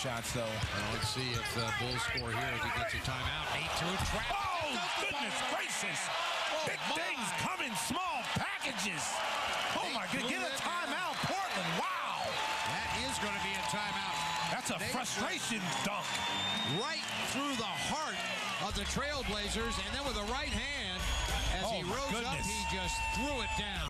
shots, though. Well, let's see if the Bulls score here if he gets a timeout. Eight through trap. Oh, goodness gracious. Oh, Big my. things come in small packages. Oh, my goodness! Get a timeout, Portland. Wow. That is going to be a timeout. That's a They- frustration dunk. Right through the heart of the Trailblazers, and then with the right hand, as Oh, he rose rose up, he just threw it down.